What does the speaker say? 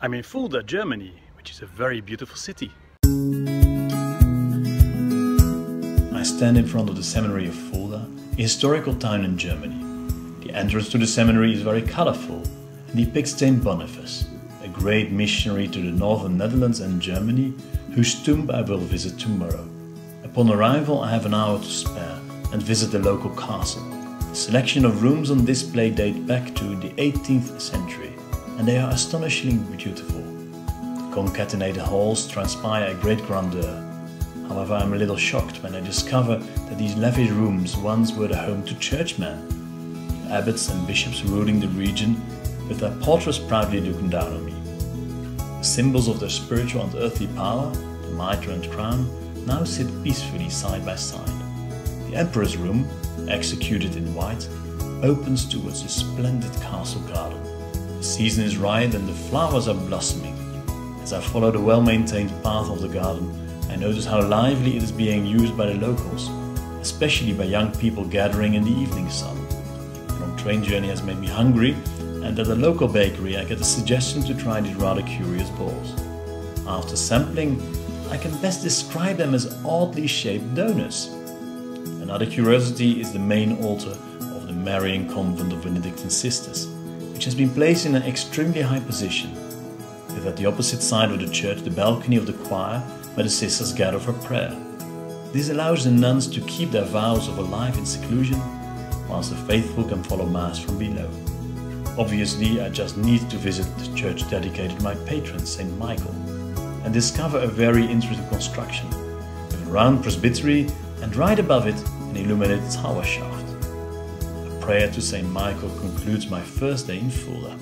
I'm in Fulda, Germany, which is a very beautiful city. I stand in front of the seminary of Fulda, a historical town in Germany. The entrance to the seminary is very colorful and depicts Saint Boniface, a great missionary to the northern Netherlands and Germany, whose tomb I will visit tomorrow. Upon arrival, I have an hour to spare and visit the local castle. The selection of rooms on display date back to the 18th century and they are astonishingly beautiful. Concatenated halls transpire a great grandeur. However, I'm a little shocked when I discover that these lavish rooms once were the home to churchmen, abbots and bishops ruling the region with their portraits proudly looking down on me. The symbols of their spiritual and earthly power, the mitre and crown, now sit peacefully side by side. The emperor's room, executed in white, opens towards a splendid castle garden. The season is right and the flowers are blossoming. As I follow the well-maintained path of the garden, I notice how lively it is being used by the locals, especially by young people gathering in the evening sun. A long train journey has made me hungry, and at a local bakery I get a suggestion to try these rather curious balls. After sampling, I can best describe them as oddly shaped donuts. Another curiosity is the main altar of the Marian convent of Benedictine sisters which has been placed in an extremely high position, with at the opposite side of the church the balcony of the choir where the sisters gather for prayer. This allows the nuns to keep their vows of a life in seclusion, whilst the faithful can follow Mass from below. Obviously, I just need to visit the church dedicated to my patron, St. Michael, and discover a very interesting construction, with a round presbytery and right above it an illuminated tower shaft prayer to St. Michael concludes my first day in Fulda.